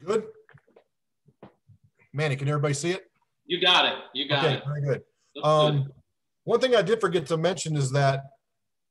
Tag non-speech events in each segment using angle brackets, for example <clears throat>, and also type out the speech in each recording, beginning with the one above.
We good? Manny, can everybody see it? You got it. You got okay, it. Very good. Um, good. one thing I did forget to mention is that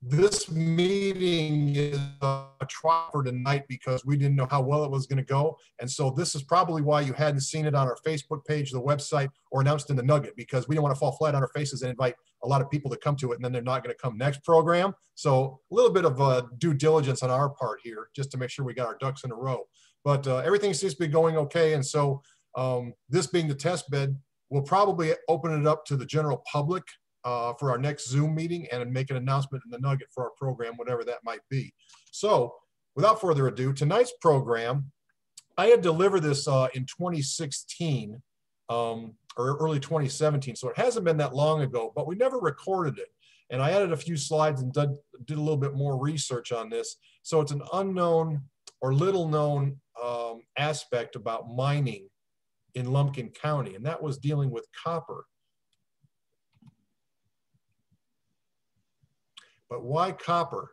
this meeting is a trial for tonight because we didn't know how well it was going to go. And so this is probably why you hadn't seen it on our Facebook page, the website, or announced in the Nugget because we don't want to fall flat on our faces and invite a lot of people to come to it and then they're not going to come next program. So a little bit of uh, due diligence on our part here just to make sure we got our ducks in a row. But uh, everything seems to be going okay. And so um, this being the test bed, we'll probably open it up to the general public uh, for our next Zoom meeting and make an announcement in the Nugget for our program, whatever that might be. So without further ado, tonight's program, I had delivered this uh, in 2016 um, or early 2017. So it hasn't been that long ago, but we never recorded it. And I added a few slides and did, did a little bit more research on this. So it's an unknown or little known um, aspect about mining in Lumpkin County, and that was dealing with copper. But why copper?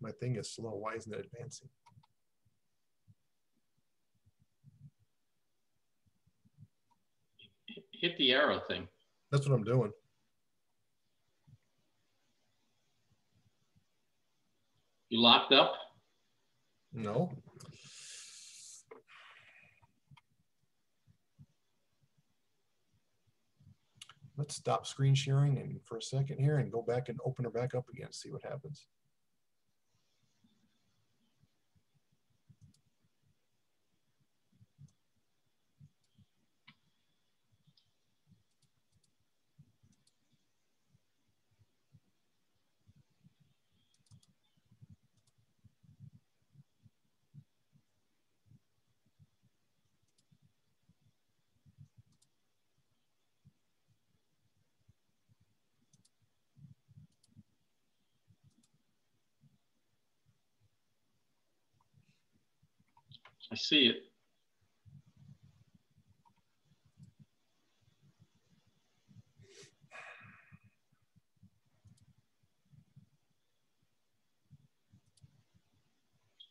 My thing is slow. Why isn't it advancing? Hit the arrow thing. That's what I'm doing. You locked up? No. Let's stop screen sharing and for a second here and go back and open her back up again, see what happens. I see it.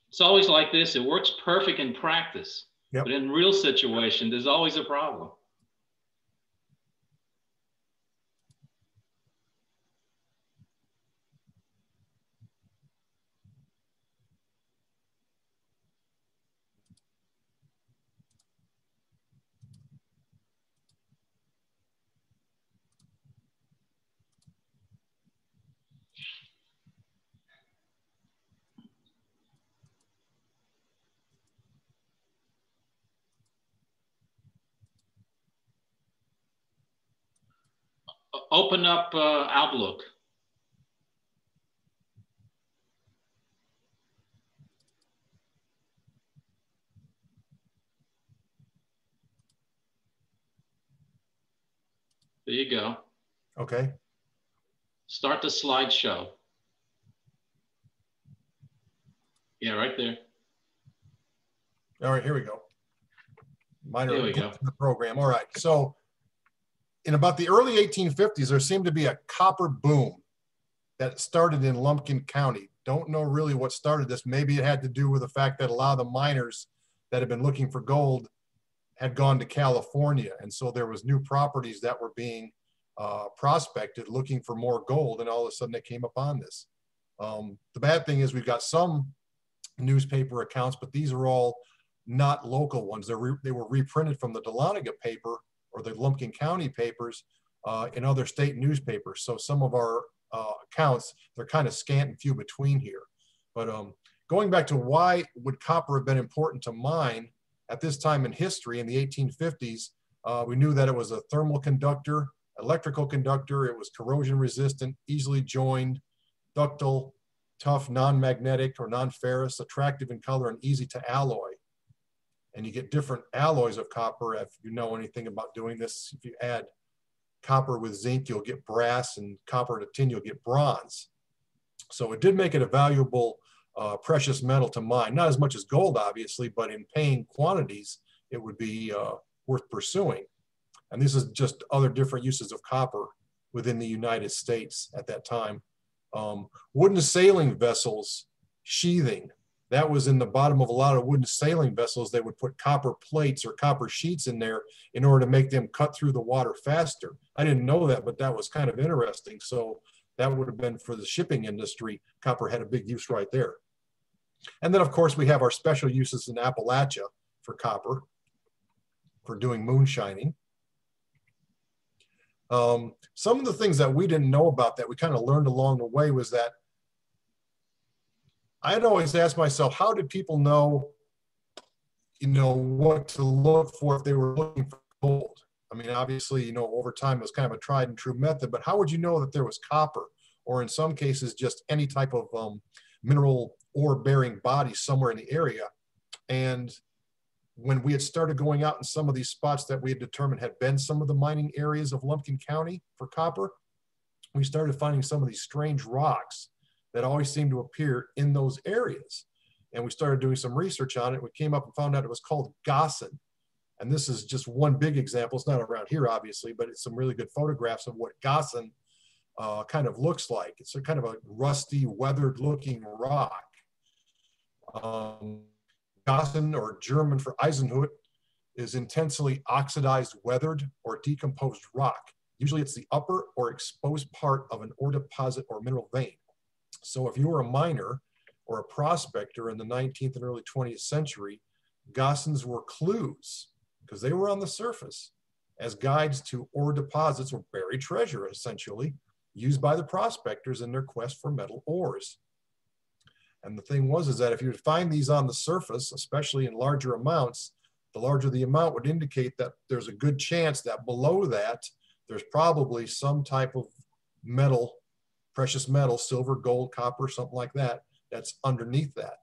It's always like this. It works perfect in practice, Yep. but in real situation, there's always a problem. Open up uh, Outlook. There you go. Okay. Start the slideshow. Yeah, right there. All right, here we go. Minor There we go. the program. All right. So in about the early 1850s, there seemed to be a copper boom that started in Lumpkin County. Don't know really what started this. Maybe it had to do with the fact that a lot of the miners that had been looking for gold had gone to California. And so there was new properties that were being uh, prospected looking for more gold. And all of a sudden they came upon this. Um, the bad thing is we've got some newspaper accounts, but these are all not local ones. Re- they were reprinted from the Dahlonega paper or the Lumpkin County papers uh, in other state newspapers. So some of our uh, accounts, they're kind of scant and few between here. But um, going back to why would copper have been important to mine at this time in history in the 1850s, uh, we knew that it was a thermal conductor, electrical conductor, it was corrosion resistant, easily joined, ductile, tough, non-magnetic or non-ferrous, attractive in color and easy to alloy. And you get different alloys of copper if you know anything about doing this. If you add copper with zinc, you'll get brass and copper to tin, you'll get bronze. So it did make it a valuable uh, precious metal to mine. Not as much as gold, obviously, but in paying quantities, it would be uh, worth pursuing. And this is just other different uses of copper within the United States at that time. Um, wooden sailing vessels, sheathing, that was in the bottom of a lot of wooden sailing vessels. They would put copper plates or copper sheets in there in order to make them cut through the water faster. I didn't know that, but that was kind of interesting. So that would have been for the shipping industry. Copper had a big use right there. And then, of course, we have our special uses in Appalachia for copper, for doing moonshining. Um, some of the things that we didn't know about that we kind of learned along the way was that I'd always ask myself, how did people know, you know, what to look for if they were looking for gold? I mean, obviously, you know, over time it was kind of a tried and true method, but how would you know that there was copper or in some cases just any type of um, mineral ore bearing body somewhere in the area? And when we had started going out in some of these spots that we had determined had been some of the mining areas of Lumpkin County for copper, we started finding some of these strange rocks that always seemed to appear in those areas. And we started doing some research on it. We came up and found out it was called Gossan. And this is just one big example. It's not around here, obviously, but it's some really good photographs of what Gossan uh, kind of looks like. It's a kind of a rusty, weathered looking rock. Um, or German for Eisenhut, is intensely oxidized, weathered, or decomposed rock. Usually it's the upper or exposed part of an ore deposit or mineral vein. So if you were a miner or a prospector in the 19th and early 20th century, Gossans were clues because they were on the surface as guides to ore deposits or buried treasure, essentially, used by the prospectors in their quest for metal ores. And the thing was is that if you would find these on the surface, especially in larger amounts, the larger the amount would indicate that there's a good chance that below that, there's probably some type of metal precious metal, silver, gold, copper, something like that, that's underneath that.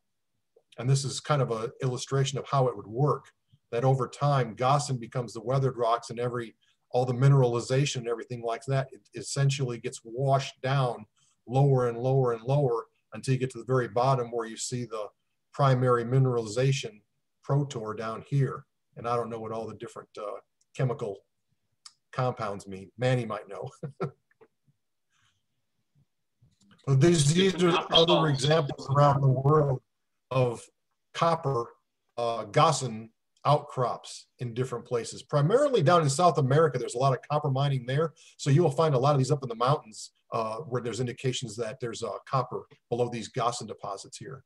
And this is kind of an illustration of how it would work, that over time, Gossan becomes the weathered rocks and every, all the mineralization and everything like that, it essentially gets washed down lower and lower and lower until you get to the very bottom where you see the primary mineralization protore down here. And I don't know what all the different uh, chemical compounds mean. Manny might know. <laughs> These, these are other examples around the world of copper uh, Gossan outcrops in different places. Primarily down in South America, there's a lot of copper mining there. So you will find a lot of these up in the mountains uh, where there's indications that there's uh, copper below these Gossan deposits here.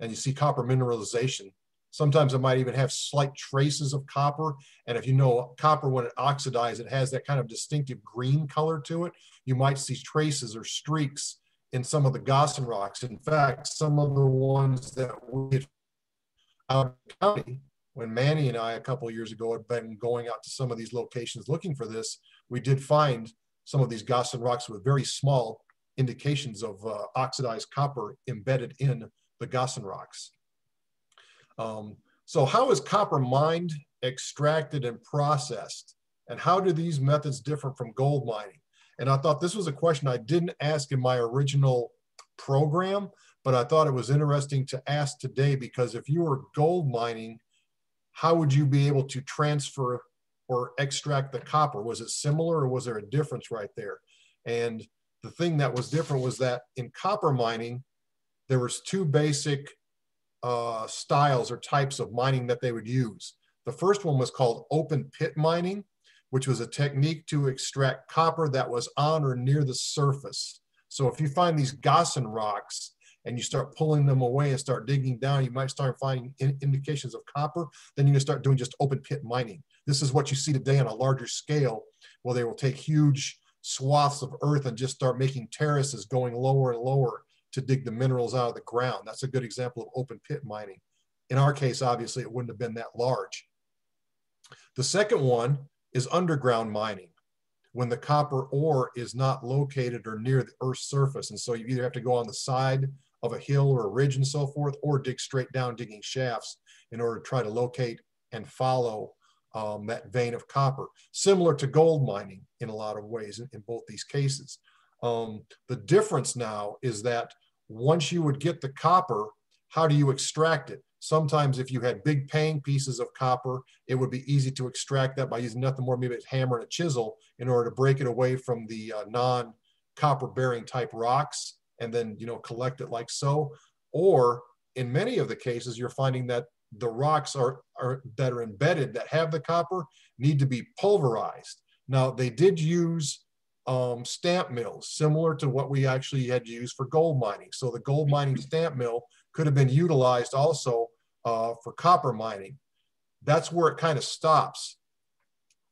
And you see copper mineralization. Sometimes it might even have slight traces of copper. And if you know copper, when it oxidizes, it has that kind of distinctive green color to it. You might see traces or streaks in some of the Gossan rocks. In fact, some of the ones that we out of county, when Manny and I a couple years ago had been going out to some of these locations looking for this, we did find some of these Gossan rocks with very small indications of uh, oxidized copper embedded in the Gossan rocks. Um, so how is copper mined, extracted, and processed? And how do these methods differ from gold mining? And I thought this was a question I didn't ask in my original program, but I thought it was interesting to ask today because if you were gold mining, how would you be able to transfer or extract the copper? Was it similar or was there a difference right there? And the thing that was different was that in copper mining, there was two basic uh, styles or types of mining that they would use. The first one was called open pit mining, which was a technique to extract copper that was on or near the surface. So if you find these Gossan rocks and you start pulling them away and start digging down, you might start finding in indications of copper. Then you can start doing just open pit mining. This is what you see today on a larger scale, where they will take huge swaths of earth and just start making terraces going lower and lower to dig the minerals out of the ground. That's a good example of open pit mining. In our case, obviously, it wouldn't have been that large. The second one is underground mining when the copper ore is not located or near the Earth's surface. And so you either have to go on the side of a hill or a ridge and so forth, or dig straight down digging shafts in order to try to locate and follow um, that vein of copper. Similar to gold mining in a lot of ways in, in both these cases. Um, the difference now is that once you would get the copper, how do you extract it? Sometimes if you had big paying pieces of copper, it would be easy to extract that by using nothing more, maybe a hammer and a chisel in order to break it away from the uh, non copper bearing type rocks and then, you know, collect it like so. Or in many of the cases, you're finding that the rocks are, are that are embedded that have the copper need to be pulverized. Now they did use um, stamp mills, similar to what we actually had used for gold mining. So the gold mining stamp mill could have been utilized also uh, for copper mining. That's where it kind of stops.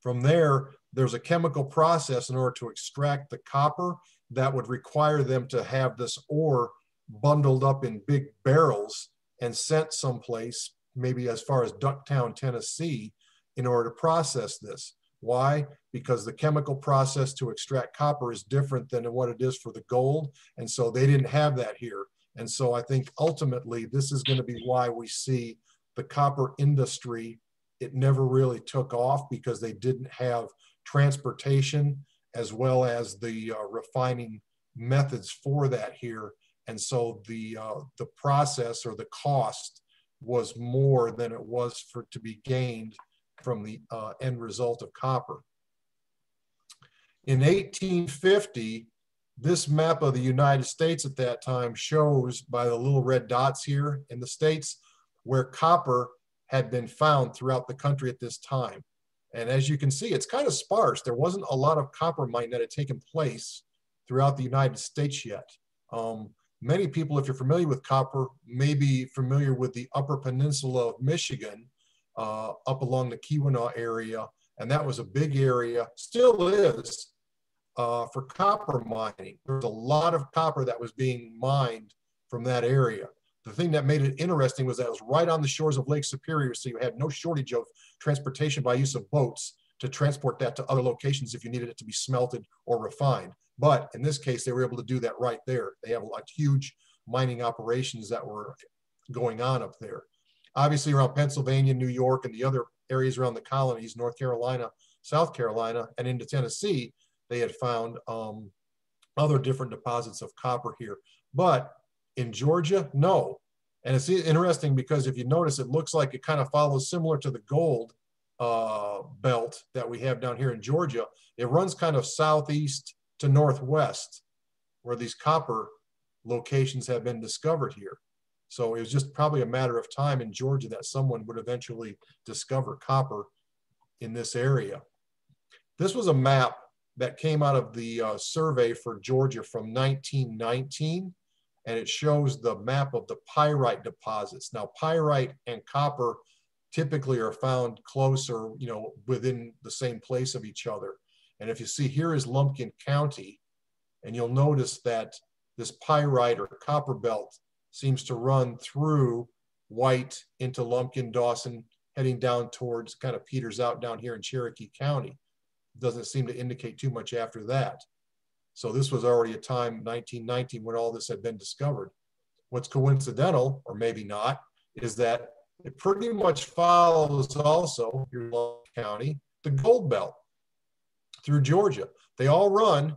From there, there's a chemical process in order to extract the copper that would require them to have this ore bundled up in big barrels and sent someplace, maybe as far as Ducktown, Tennessee, in order to process this. Why? Because the chemical process to extract copper is different than what it is for the gold. And so they didn't have that here. And so I think ultimately this is going to be why we see the copper industry, it never really took off because they didn't have transportation as well as the uh, refining methods for that here. And so the, uh, the process or the cost was more than it was for to be gained from the uh, end result of copper. In 1850, this map of the United States at that time shows by the little red dots here in the states where copper had been found throughout the country at this time. And as you can see, it's kind of sparse. There wasn't a lot of copper mining that had taken place throughout the United States yet. Um, many people, if you're familiar with copper, may be familiar with the Upper Peninsula of Michigan, uh, up along the Keweenaw area. And that was a big area, still is, uh, for copper mining. There was a lot of copper that was being mined from that area. The thing that made it interesting was that it was right on the shores of Lake Superior, so you had no shortage of transportation by use of boats to transport that to other locations if you needed it to be smelted or refined. But in this case, they were able to do that right there. They have like huge mining operations that were going on up there. Obviously, around Pennsylvania, New York, and the other areas around the colonies, North Carolina, South Carolina, and into Tennessee, they had found um, other different deposits of copper here. But in Georgia, no. And it's interesting because if you notice, it looks like it kind of follows similar to the gold uh, belt that we have down here in Georgia. It runs kind of southeast to northwest where these copper locations have been discovered here. So it was just probably a matter of time in Georgia that someone would eventually discover copper in this area. This was a map that came out of the uh, survey for Georgia from 1919, and it shows the map of the pyrite deposits. Now, pyrite and copper typically are found closer, you know, within the same place of each other. And if you see here is Lumpkin County, and you'll notice that this pyrite or copper belt seems to run through White into Lumpkin, Dawson, heading down towards kind of peters out down here in Cherokee County doesn't seem to indicate too much after that. So this was already a time, 1919, when all this had been discovered. What's coincidental, or maybe not, is that it pretty much follows also your county, the gold belt through Georgia. They all run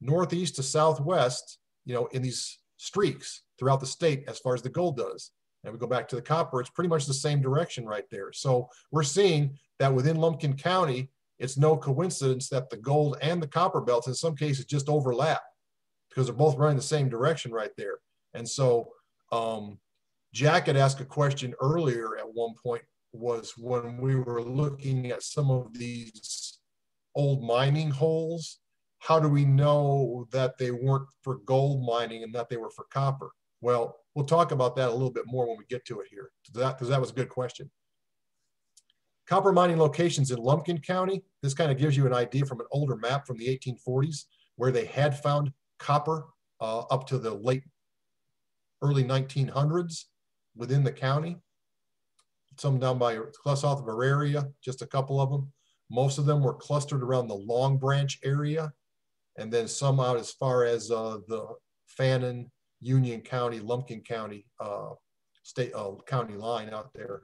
northeast to southwest, you know, in these streaks throughout the state as far as the gold does. And we go back to the copper, it's pretty much the same direction right there. So we're seeing that within Lumpkin County, it's no coincidence that the gold and the copper belts in some cases just overlap because they're both running the same direction right there. And so um, Jack had asked a question earlier at one point was when we were looking at some of these old mining holes, how do we know that they weren't for gold mining and that they were for copper? Well, we'll talk about that a little bit more when we get to it here, because that, that was a good question. Copper mining locations in Lumpkin County. This kind of gives you an idea from an older map from the 1840s where they had found copper uh, up to the late early 1900s within the county. Some down by south of Auraria, just a couple of them. Most of them were clustered around the Long Branch area, and then some out as far as uh, the Fannin, Union County, Lumpkin County uh, state uh, county line out there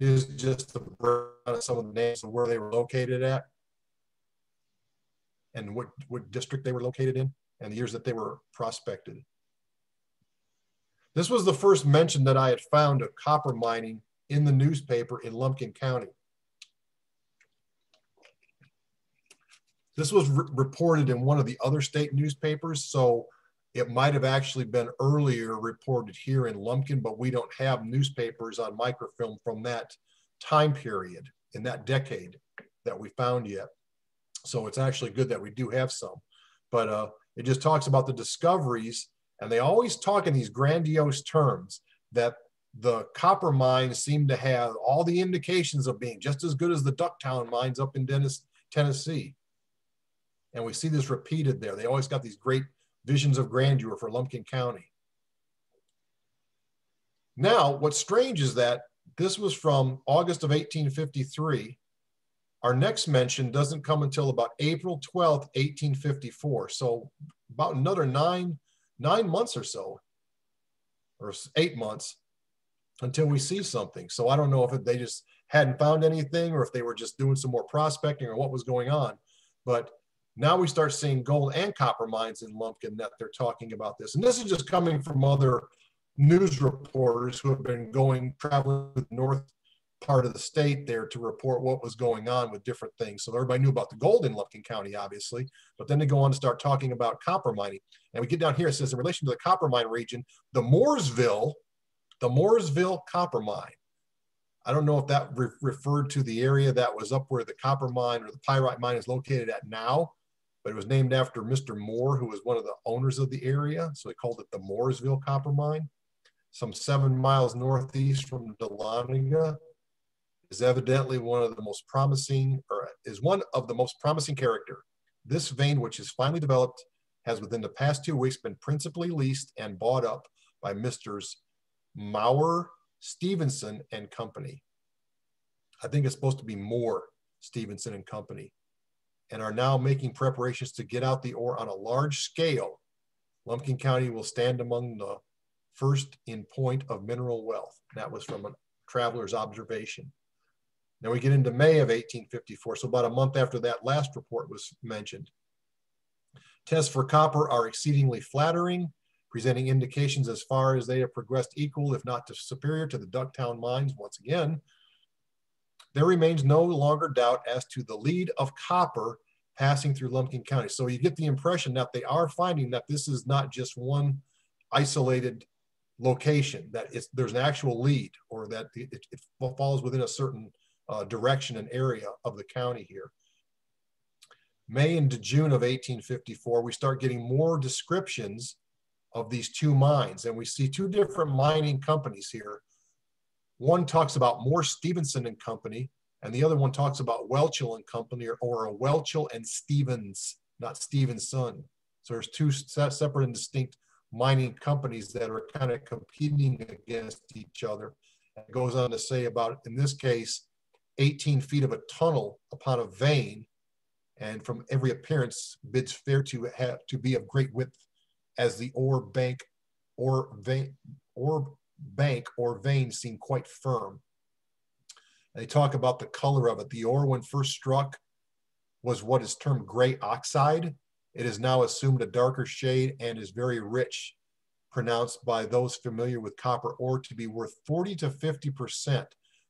is just the breakdown some of the names of where they were located at and what, what district they were located in and the years that they were prospected. This was the first mention that I had found of copper mining in the newspaper in Lumpkin County. This was re reported in one of the other state newspapers, so it might have actually been earlier reported here in Lumpkin, but we don't have newspapers on microfilm from that time period in that decade that we found yet. So it's actually good that we do have some. But uh, it just talks about the discoveries, and they always talk in these grandiose terms that the copper mines seem to have all the indications of being just as good as the Ducktown mines up in Dennis, Tennessee. And we see this repeated there. They always got these great visions of grandeur for Lumpkin County. Now, what's strange is that this was from August of 1853. Our next mention doesn't come until about April 12th, 1854. So about another nine, nine months or so, or eight months until we see something. So I don't know if they just hadn't found anything or if they were just doing some more prospecting or what was going on. But now we start seeing gold and copper mines in Lumpkin that they're talking about this. And this is just coming from other news reporters who have been going traveling to the north part of the state there to report what was going on with different things. So everybody knew about the gold in Lumpkin County, obviously, but then they go on to start talking about copper mining. And we get down here, it says in relation to the copper mine region, the Mooresville, the Mooresville copper mine. I don't know if that re referred to the area that was up where the copper mine or the pyrite mine is located at now, but it was named after Mr. Moore, who was one of the owners of the area. So they called it the Mooresville copper mine. Some seven miles northeast from Dahlonega is evidently one of the most promising, or is one of the most promising character. This vein, which is finally developed, has within the past two weeks been principally leased and bought up by Misters Maurer, Stevenson and Company. I think it's supposed to be more Stevenson and Company, and are now making preparations to get out the ore on a large scale. Lumpkin County will stand among the first in point of mineral wealth. That was from a traveler's observation. Now we get into May of 1854, so about a month after that last report was mentioned. Tests for copper are exceedingly flattering, presenting indications as far as they have progressed equal, if not to superior, to the Ducktown mines once again. There remains no longer doubt as to the lead of copper passing through Lumpkin County. So you get the impression that they are finding that this is not just one isolated location, that there's an actual lead or that it, it falls within a certain uh, direction and area of the county here. May into June of 1854, we start getting more descriptions of these two mines. And we see two different mining companies here. One talks about Moore Stevenson and Company, and the other one talks about Welchel and Company, or, or a Welchel and Stevens, not Stevenson. So there's two separate and distinct mining companies that are kind of competing against each other. It goes on to say about, in this case, 18 feet of a tunnel upon a vein, and from every appearance bids fair to have to be of great width as the ore bank or vein or bank or vein seem quite firm. They talk about the color of it. The ore, when first struck, was what is termed gray oxide. It is now assumed a darker shade and is very rich, pronounced by those familiar with copper ore to be worth 40 to 50%.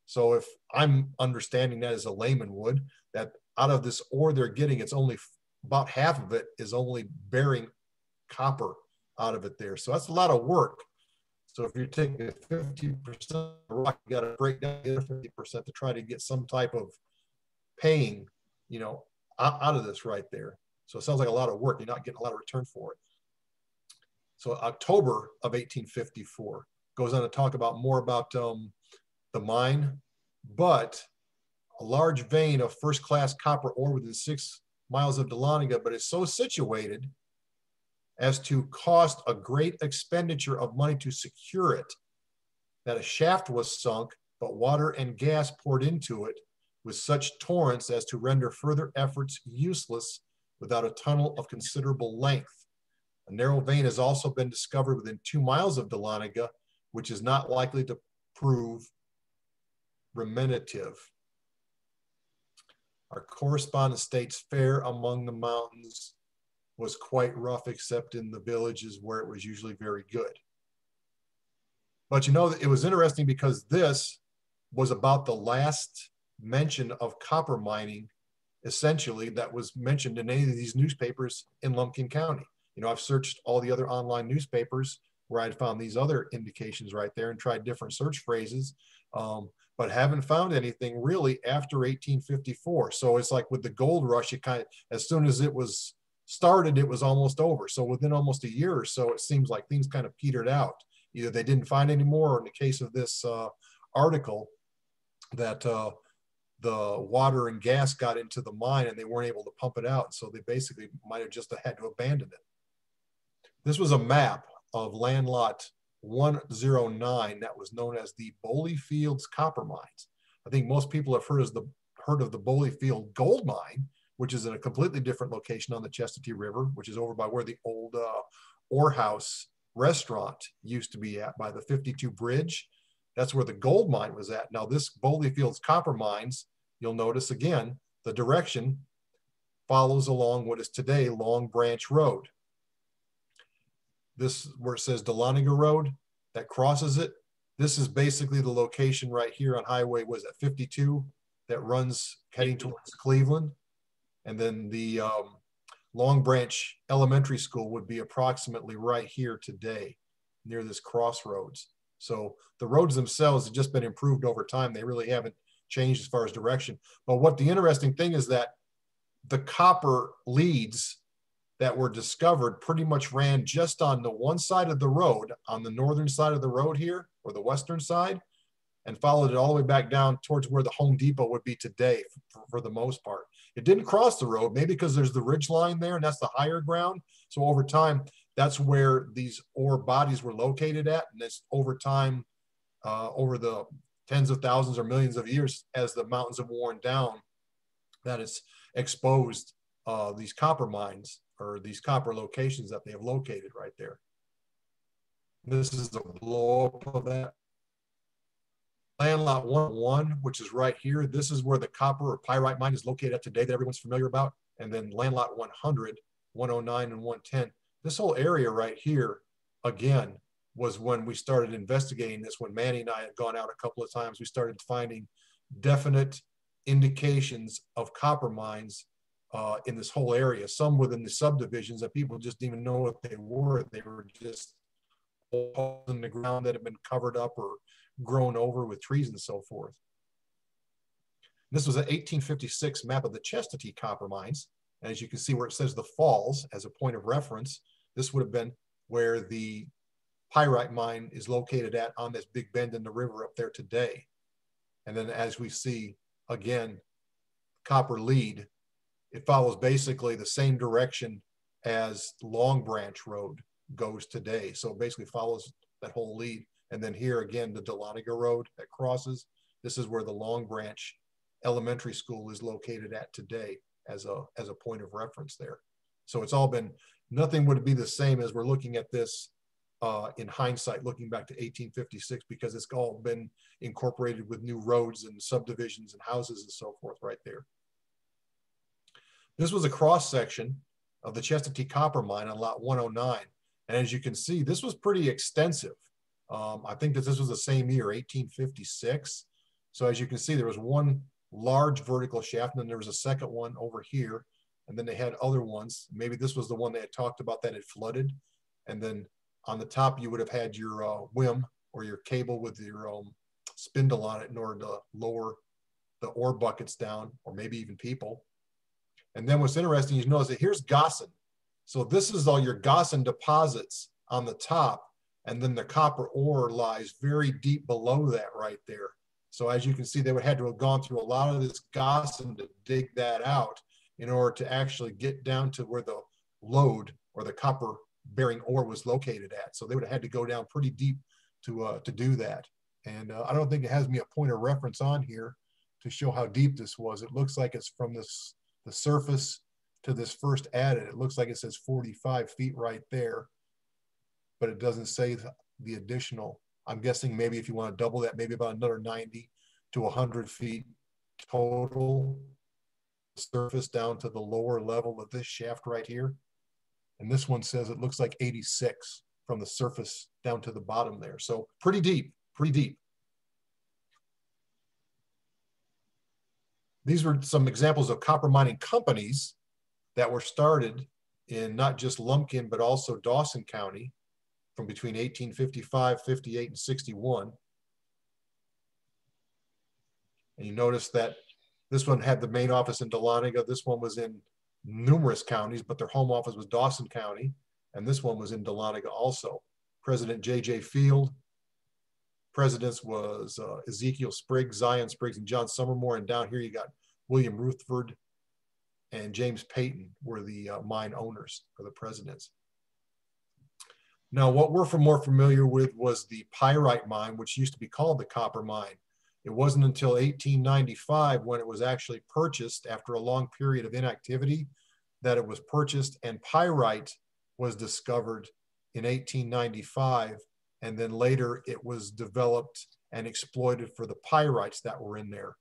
So if I'm understanding that as a layman would, that out of this ore they're getting, it's only about half of it is only bearing copper out of it there. So that's a lot of work. So if you're taking 50% of rock, you got to break down the other 50% to try to get some type of paying, you know, out of this right there. So it sounds like a lot of work. You're not getting a lot of return for it. So October of 1854 goes on to talk about more about um, the mine, but a large vein of first-class copper ore within six miles of Dahlonega, but it's so situated as to cost a great expenditure of money to secure it, that a shaft was sunk, but water and gas poured into it with such torrents as to render further efforts useless without a tunnel of considerable length. A narrow vein has also been discovered within two miles of Dahlonega, which is not likely to prove remunerative. Our correspondent states fair among the mountains was quite rough, except in the villages where it was usually very good. But you know, it was interesting because this was about the last mention of copper mining, essentially, that was mentioned in any of these newspapers in Lumpkin County. You know, I've searched all the other online newspapers where I'd found these other indications right there and tried different search phrases, um, but haven't found anything really after 1854. So it's like with the gold rush, it kind of, as soon as it was started, it was almost over. So within almost a year or so, it seems like things kind of petered out. Either they didn't find any more, or in the case of this uh, article, that uh, the water and gas got into the mine and they weren't able to pump it out. So they basically might have just had to abandon it. This was a map of land lot 109 that was known as the Boley Fields copper mines. I think most people have heard, the, heard of the Boley Field gold mine, which is in a completely different location on the Chestatee River, which is over by where the old uh, Ore House restaurant used to be at by the 52 bridge. That's where the gold mine was at. Now this Boley Fields copper mines, you'll notice again, the direction follows along what is today Long Branch Road. This where it says Dahlonega Road that crosses it. This is basically the location right here on Highway, was at 52 that runs heading towards Cleveland. And then the um, Long Branch Elementary School would be approximately right here today near this crossroads. So the roads themselves have just been improved over time. They really haven't changed as far as direction. But what the interesting thing is that the copper leads that were discovered pretty much ran just on the one side of the road, on the northern side of the road here, or the western side, and followed it all the way back down towards where the Home Depot would be today for, for the most part. It didn't cross the road, maybe because there's the ridge line there, and that's the higher ground. So over time, that's where these ore bodies were located at. And it's over time, uh, over the tens of thousands or millions of years, as the mountains have worn down, that it's exposed uh, these copper mines or these copper locations that they have located right there. This is the blow up of that. Land lot 101, which is right here. This is where the copper or pyrite mine is located at today that everyone's familiar about. And then land lot 100, 109 and 110. This whole area right here, again, was when we started investigating this, when Manny and I had gone out a couple of times, we started finding definite indications of copper mines uh, in this whole area, some within the subdivisions that people just didn't even know what they were. They were just holes in the ground that had been covered up or grown over with trees and so forth. This was an 1856 map of the Chestatee copper mines. As you can see where it says the falls as a point of reference, this would have been where the pyrite mine is located at on this big bend in the river up there today. And then as we see again, copper lead it follows basically the same direction as Long Branch Road goes today. So it basically follows that whole lead. And then here again, the Dahlonega Road that crosses. This is where the Long Branch Elementary School is located at today as a, as a point of reference there. So it's all been, nothing would be the same as we're looking at this uh, in hindsight, looking back to 1856, because it's all been incorporated with new roads and subdivisions and houses and so forth right there. This was a cross section of the Chestatee copper mine on lot 109. And as you can see, this was pretty extensive. Um, I think that this was the same year, 1856. So as you can see, there was one large vertical shaft, and then there was a second one over here. And then they had other ones. Maybe this was the one they had talked about that had flooded. And then on the top, you would have had your uh, whim or your cable with your um, spindle on it in order to lower the ore buckets down, or maybe even people. And then what's interesting is notice that here's Gossan. So this is all your Gossan deposits on the top. And then the copper ore lies very deep below that right there. So as you can see, they would have to have gone through a lot of this Gossan to dig that out in order to actually get down to where the lode or the copper bearing ore was located at. So they would have had to go down pretty deep to, uh, to do that. And uh, I don't think it has me a point of reference on here to show how deep this was. It looks like it's from this the surface to this first adit. It looks like it says 45 feet right there, but it doesn't say the additional. I'm guessing maybe if you want to double that, maybe about another 90 to 100 feet total surface down to the lower level of this shaft right here. And this one says it looks like 86 from the surface down to the bottom there. So pretty deep, pretty deep. These were some examples of copper mining companies that were started in not just Lumpkin, but also Dawson County from between 1855, 58, and 61. And you notice that this one had the main office in Dahlonega. This one was in numerous counties, but their home office was Dawson County. And this one was in Dahlonega also. President J.J. Field. Presidents was uh, Ezekiel Spriggs, Zion Spriggs, and John Summermore. And down here you got William Rutherford and James Peyton were the uh, mine owners or the presidents. Now, what we're more familiar with was the pyrite mine, which used to be called the copper mine. It wasn't until 1895 when it was actually purchased after a long period of inactivity that it was purchased and pyrite was discovered in 1895. And then later it was developed and exploited for the pyrites that were in there.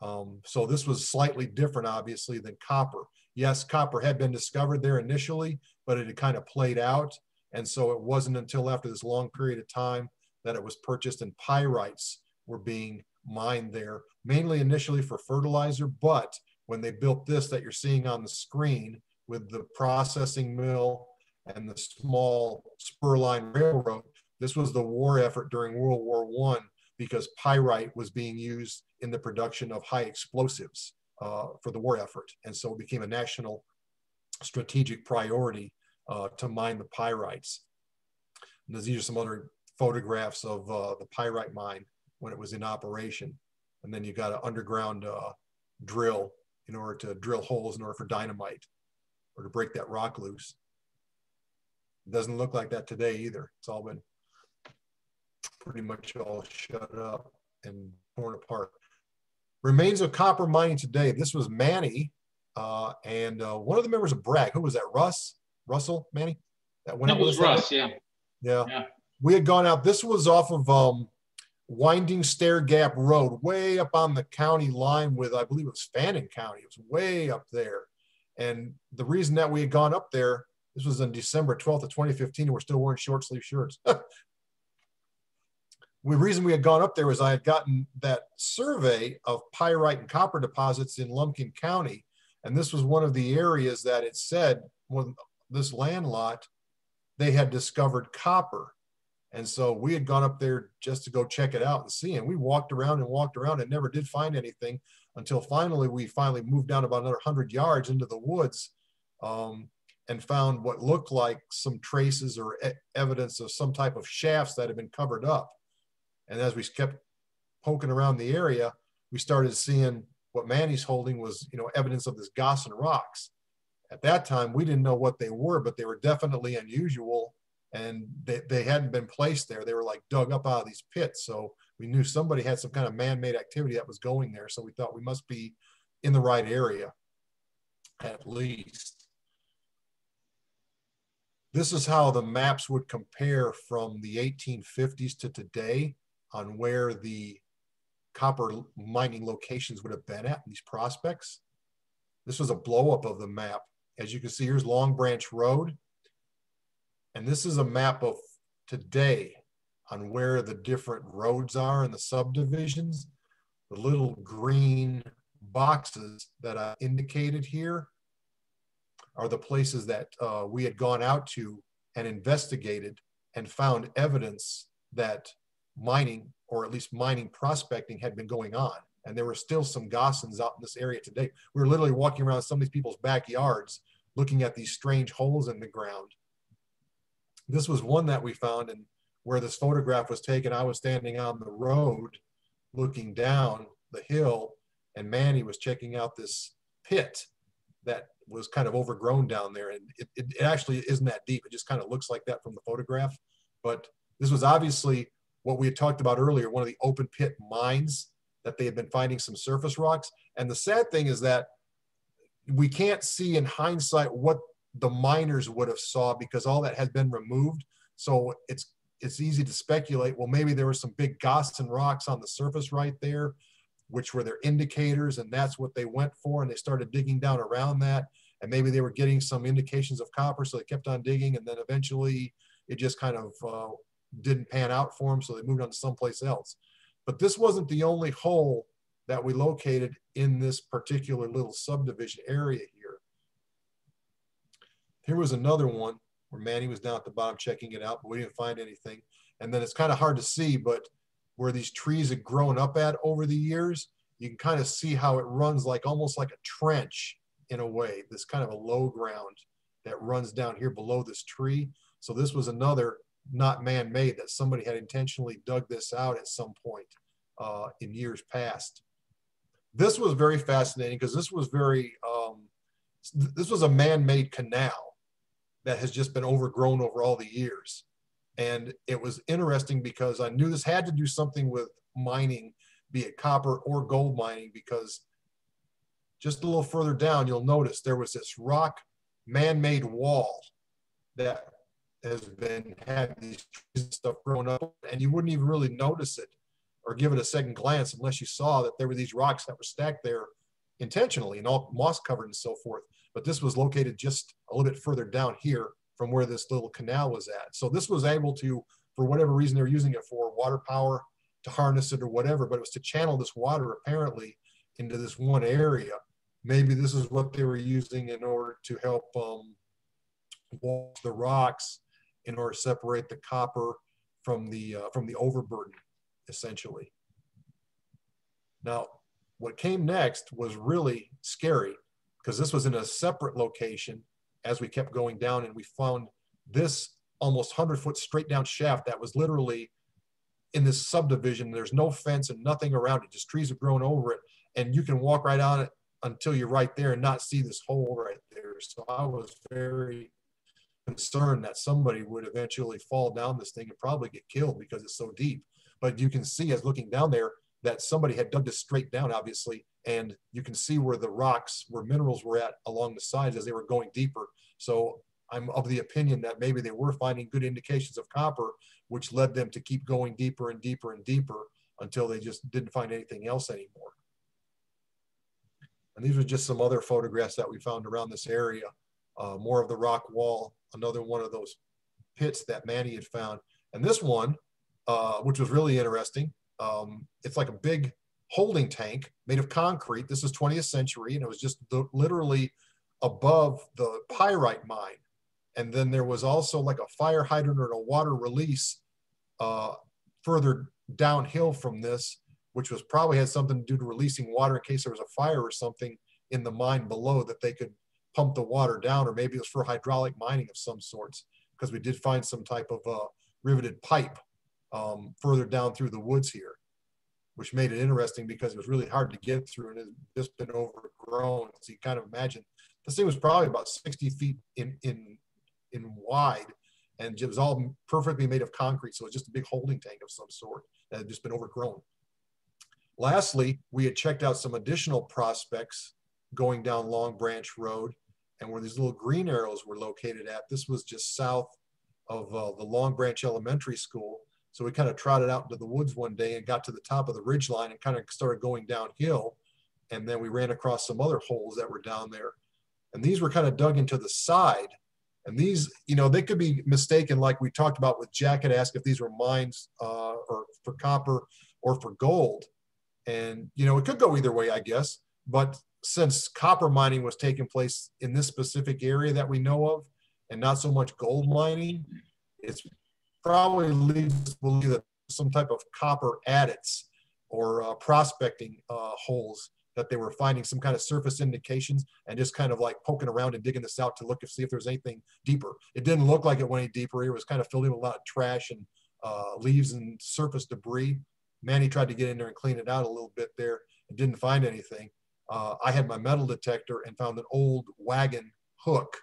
Um, so this was slightly different, obviously, than copper. Yes, copper had been discovered there initially, but it had kind of played out. And so it wasn't until after this long period of time that it was purchased and pyrites were being mined there, mainly initially for fertilizer. But when they built this that you're seeing on the screen with the processing mill and the small spur line railroad, this was the war effort during World War One because pyrite was being used in the production of high explosives uh, for the war effort. And so it became a national strategic priority uh, to mine the pyrites. And these are some other photographs of uh, the pyrite mine when it was in operation. And then you got an underground uh, drill in order to drill holes in order for dynamite or to break that rock loose. It doesn't look like that today either. It's all been pretty much all shut up and torn apart. Remains of copper mining today. This was Manny uh, and uh, one of the members of Bragg. Who was that? Russ? Russell? Manny? That, went. that was Russ, yeah. yeah. yeah. We had gone out. This was off of um, Winding Stair Gap Road, way up on the county line with, I believe it was Fannin County. It was way up there. And the reason that we had gone up there, this was on December 12th of 2015, and we're still wearing short sleeve shirts. <laughs> the reason we had gone up there was I had gotten that survey of pyrite and copper deposits in Lumpkin County. And this was one of the areas that it said when this land lot, they had discovered copper. And so we had gone up there just to go check it out and see. And we walked around and walked around and never did find anything until finally we finally moved down about another 100 yards into the woods um, and found what looked like some traces or e evidence of some type of shafts that had been covered up. And as we kept poking around the area, we started seeing what Manny's holding was, you know, evidence of this Gossan rocks. At that time, we didn't know what they were, but they were definitely unusual and they, they hadn't been placed there. They were like dug up out of these pits. So we knew somebody had some kind of man-made activity that was going there. So we thought we must be in the right area at least. This is how the maps would compare from the 1850s to today on where the copper mining locations would have been at these prospects. This was a blow up of the map. As you can see, here's Long Branch Road. And this is a map of today on where the different roads are in the subdivisions. The little green boxes that I indicated here are the places that uh, we had gone out to and investigated and found evidence that mining, or at least mining prospecting, had been going on. And there were still some Gossans out in this area today. We were literally walking around some of these people's backyards looking at these strange holes in the ground. This was one that we found, and where this photograph was taken, I was standing on the road looking down the hill, and Manny was checking out this pit that was kind of overgrown down there. And it, it, it actually isn't that deep. It just kind of looks like that from the photograph. But this was obviously what we had talked about earlier, one of the open pit mines that they had been finding some surface rocks. And the sad thing is that we can't see in hindsight what the miners would have saw because all that has been removed. So it's it's easy to speculate. Well, maybe there were some big Gossan rocks on the surface right there, which were their indicators, and that's what they went for. And they started digging down around that, and maybe they were getting some indications of copper, so they kept on digging, and then eventually it just kind of uh, didn't pan out for them. So they moved on to someplace else. But this wasn't the only hole that we located in this particular little subdivision area here. Here was another one where Manny was down at the bottom checking it out, but we didn't find anything. And then it's kind of hard to see, but where these trees had grown up at over the years, you can kind of see how it runs like almost like a trench in a way, this kind of a low ground that runs down here below this tree. So this was another not man-made that somebody had intentionally dug this out at some point uh, in years past. This was very fascinating because this was very, um, this was a man-made canal that has just been overgrown over all the years. And it was interesting because I knew this had to do something with mining, be it copper or gold mining, because just a little further down, you'll notice there was this rock man-made wall that has been had these stuff growing up, and you wouldn't even really notice it or give it a second glance unless you saw that there were these rocks that were stacked there intentionally and all moss covered and so forth. But this was located just a little bit further down here from where this little canal was at. So this was able to, for whatever reason they're using it for, water power to harness it or whatever, but it was to channel this water apparently into this one area. Maybe this is what they were using in order to help um, wash the rocks in order to separate the copper from the uh, from the overburden, essentially. Now, what came next was really scary because this was in a separate location as we kept going down and we found this almost 100 foot straight down shaft that was literally in this subdivision. There's no fence and nothing around it, just trees have grown over it. And you can walk right on it until you're right there and not see this hole right there. So I was very concerned that somebody would eventually fall down this thing and probably get killed because it's so deep. But you can see as looking down there that somebody had dug this straight down, obviously, and you can see where the rocks, where minerals were at along the sides as they were going deeper. So I'm of the opinion that maybe they were finding good indications of copper, which led them to keep going deeper and deeper and deeper until they just didn't find anything else anymore. And these are just some other photographs that we found around this area. Uh, more of the rock wall, another one of those pits that Manny had found. And this one, uh, which was really interesting, um, it's like a big holding tank made of concrete. This is 20th century, and it was just the, literally above the pyrite mine. And then there was also like a fire hydrant or a water release uh, further downhill from this, which was probably had something to do to releasing water in case there was a fire or something in the mine below that they could pump the water down, or maybe it was for hydraulic mining of some sorts, because we did find some type of uh, riveted pipe um, further down through the woods here, which made it interesting because it was really hard to get through and it's just been overgrown. So you kind of imagine this thing was probably about 60 feet in, in, in wide and it was all perfectly made of concrete. So it was just a big holding tank of some sort that had just been overgrown. Lastly, we had checked out some additional prospects going down Long Branch Road and where these little green arrows were located at. This was just south of uh, the Long Branch Elementary School. So we kind of trotted out into the woods one day and got to the top of the ridge line and kind of started going downhill. And then we ran across some other holes that were down there. And these were kind of dug into the side. And these, you know, they could be mistaken, like we talked about with Jack had asked if these were mines uh, or for copper or for gold. And, you know, it could go either way, I guess. But since copper mining was taking place in this specific area that we know of and not so much gold mining, it's probably leads to believe that some type of copper adits or uh, prospecting uh, holes that they were finding some kind of surface indications and just kind of like poking around and digging this out to look and see if there's anything deeper. It didn't look like it went any deeper. It was kind of filled in with a lot of trash and uh, leaves and surface debris. Manny tried to get in there and clean it out a little bit there and didn't find anything. Uh, I had my metal detector and found an old wagon hook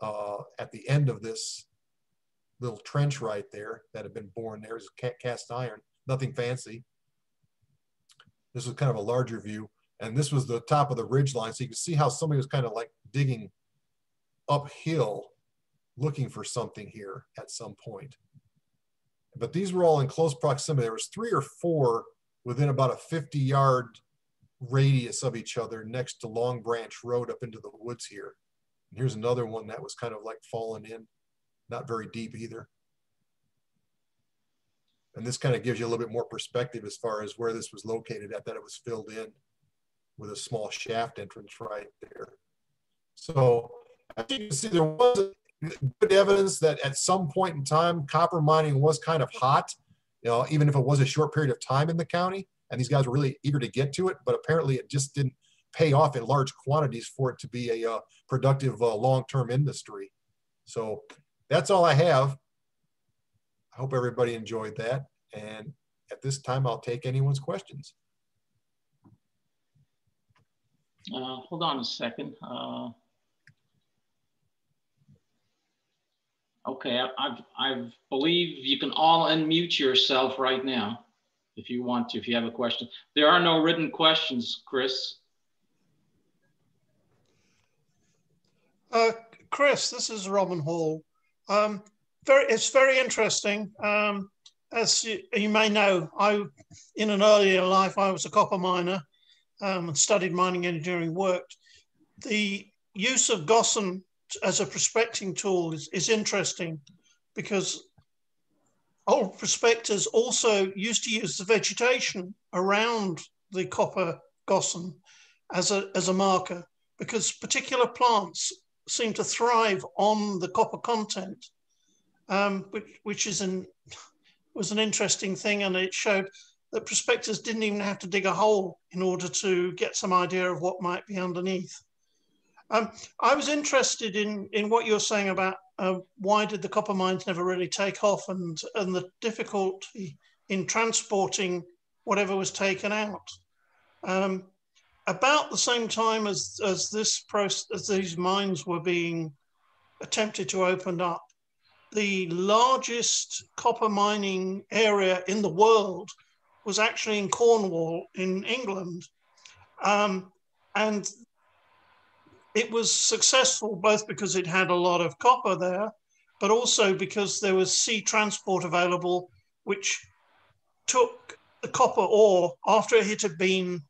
uh, at the end of this little trench right there that had been born there cast iron, nothing fancy. This was kind of a larger view. And this was the top of the ridge line. So you can see how somebody was kind of like digging uphill looking for something here at some point. But these were all in close proximity. There was three or four within about a 50 yard radius of each other next to Long Branch Road up into the woods here. And here's another one that was kind of like fallen in not very deep either. And this kind of gives you a little bit more perspective as far as where this was located at, that it was filled in with a small shaft entrance right there. So as you can see, there was good evidence that at some point in time, copper mining was kind of hot, you know, even if it was a short period of time in the county. And these guys were really eager to get to it, but apparently it just didn't pay off in large quantities for it to be a uh, productive uh, long-term industry. So that's all I have. I hope everybody enjoyed that. And at this time, I'll take anyone's questions. Uh, hold on a second. Uh, okay, I, I, I believe you can all unmute yourself right now if you want to, if you have a question. There are no written questions, Chris. Uh, Chris, this is Robin Hall. Um, very, it's very interesting. Um, as you, you, may know, I, in an earlier life, I was a copper miner um, and studied mining engineering. Worked. The use of Gossan as a prospecting tool is, is interesting because old prospectors also used to use the vegetation around the copper Gossan as a, as a marker because particular plants seem to thrive on the copper content, um, which, which is an, was an interesting thing. And it showed that prospectors didn't even have to dig a hole in order to get some idea of what might be underneath. Um, I was interested in, in what you're saying about uh, why did the copper mines never really take off and, and the difficulty in transporting whatever was taken out. Um, about the same time as, as this process, as these mines were being attempted to open up, the largest copper mining area in the world was actually in Cornwall in England. Um, and it was successful both because it had a lot of copper there, but also because there was sea transport available, which took the copper ore after it had been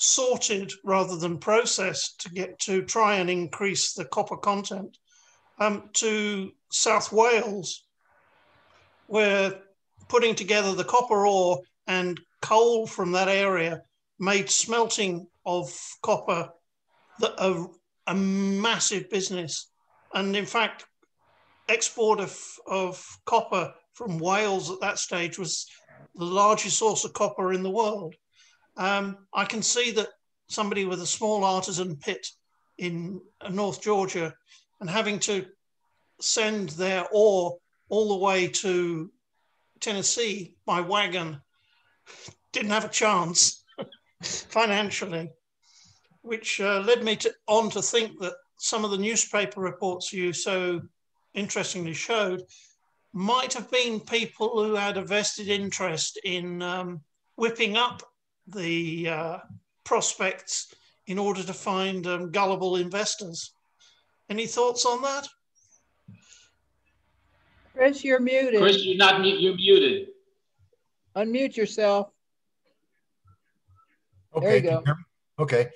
sorted rather than processed to get to try and increase the copper content um, to South Wales, where putting together the copper ore and coal from that area made smelting of copper the, a, a massive business. And in fact, export of, of copper from Wales at that stage was the largest source of copper in the world. Um, I can see that somebody with a small artisan pit in North Georgia and having to send their ore all the way to Tennessee by wagon didn't have a chance <laughs> financially which uh, led me to, on to think that some of the newspaper reports you so interestingly showed might have been people who had a vested interest in um, whipping up the uh, prospects in order to find um, gullible investors. Any thoughts on that? Chris, you're muted. Chris, you're not you're muted. Unmute yourself. Okay. There you go. Okay.